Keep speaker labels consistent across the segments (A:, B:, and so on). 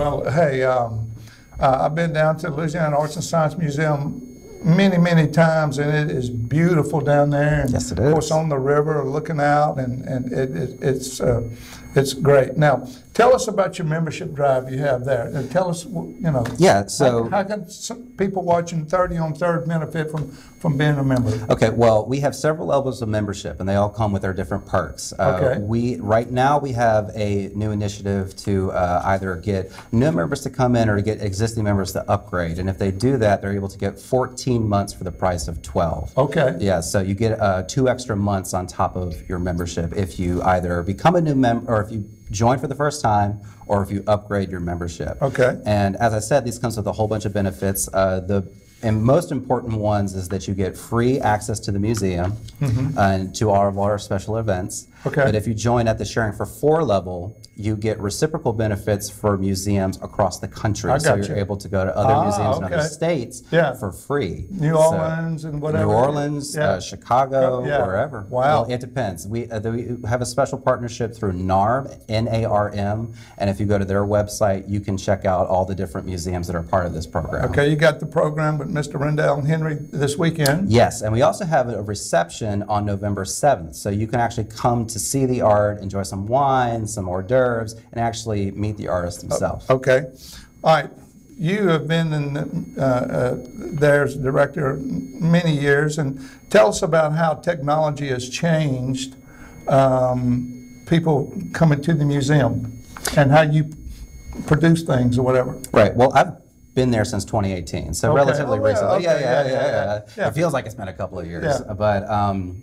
A: hey, um, uh, I've been down to the Louisiana Arts and Science Museum many, many times, and it is beautiful down there. And
B: Yes, it
A: Of course, on the river, looking out, and, and it, it, it's, uh, it's great. Now, tell us about your membership drive you have there. And tell us, you know.
B: Yeah, so-
A: How, how can some people watching 30 on Third benefit from, from being a member?
B: Okay, well, we have several levels of membership, and they all come with their different perks. Uh,
A: Okay.
B: We right now we have a new initiative to uh, either get new members to come in or to get existing members to upgrade, and if they do that, they're able to get 14 months for the price of 12.
A: Okay.
B: Yeah, so you get uh, two extra months on top of your membership if you either become a new member or if you join for the first time or if you upgrade your membership.
A: Okay.
B: And as I said, these comes with a whole bunch of benefits. Uh, the and most important ones is that you get free access to the museum and to all of our special events.
A: Okay.
B: But if you join at the sharing for four level, you get reciprocal benefits for museums across the country.
A: I
B: so you're
A: you.
B: able to go to other
A: Ah,
B: museums in other states
A: Yeah.
B: for free.
A: New
B: So-
A: Orleans and whatever.
B: New Orleans,
A: Yeah.
B: uh, Chicago,
A: Yeah.
B: wherever.
A: Wow.
B: Well, it depends. We, uh, we have a special partnership through NARM, N-A-R-M, and if you go to their website, you can check out all the different museums that are part of this program.
A: Okay, you got the program with Mr. Randell and Henry this weekend.
B: Yes, and we also have a reception on November 7th, so you can actually come to see the art, enjoy some wine, some hors d'oeuvres, and actually meet the artist himself.
A: Okay, all right. You have been in, uh, uh, there as director many years, and tell us about how technology has changed um, people coming to the museum and how you produce things or whatever.
B: Right. Well, I've been there since 2018, so
A: Okay.
B: relatively
A: Oh, yeah,
B: recently.
A: okay,
B: yeah, yeah,
A: yeah,
B: yeah,
A: yeah.
B: It feels like it's been a couple of years, but um,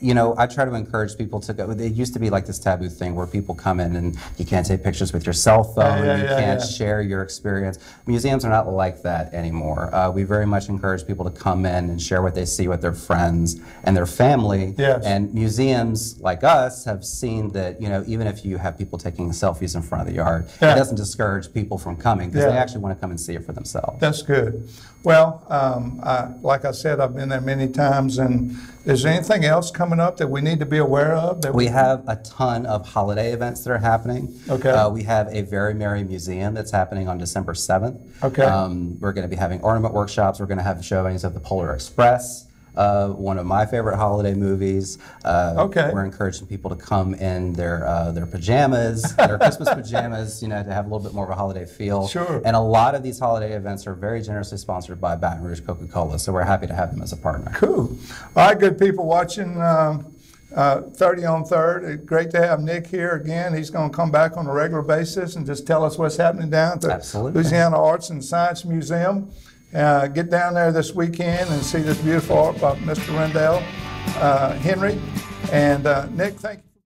B: you know, I try to encourage people to go. It used to be like this taboo thing where people come in and you can't take pictures with your cell phone,
A: yeah,
B: you
A: yeah,
B: can't
A: yeah.
B: share your experience. Museums are not like that anymore. Uh, we very much encourage people to come in and share what they see with their friends and their family.
A: Yes.
B: And museums like us have seen that, you know, even if you have people taking selfies in front of the yard,
A: Yeah.
B: it doesn't discourage people from coming because they actually want to come and see it for themselves.
A: That's good. Well, um, I, like I said, I've been there many times, and is there anything else coming up that we need to be aware of? That
B: We have a ton of holiday events that are happening.
A: Okay.
B: Uh, we have a Very Merry Museum that's happening on December 7th.
A: Okay.
B: Um, we're going to be having ornament workshops. We're going to have showings of the Polar Express. Uh, one of my favorite holiday movies. Uh,
A: Okay.
B: We're encouraging people to come in their uh, their pajamas, their Christmas pajamas, you know, to have a little bit more of a holiday feel.
A: Sure.
B: And a lot of these holiday events are very generously sponsored by Baton Rouge Coca-Cola, so we're happy to have them as a partner.
A: Cool. All right, good people watching um, uh, 30 on Third. Uh, Great to have Nick here again. He's going to come back on a regular basis and just tell us what's happening down at the
B: Absolutely.
A: Louisiana Arts and Science Museum. Uh, get down there this weekend and see this beautiful art by Mr. Randell, uh, Henry, and uh, Nick. Thank you.